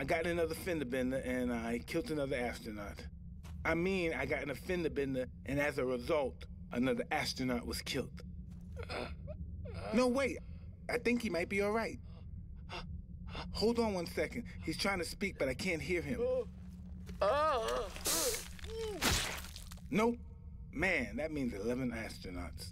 I got in another fender bender and I killed another astronaut. I mean, I got in a fender bender, and as a result, another astronaut was killed. No, wait. I think he might be all right. Hold on one second. He's trying to speak, but I can't hear him. Nope. Man, that means 11 astronauts.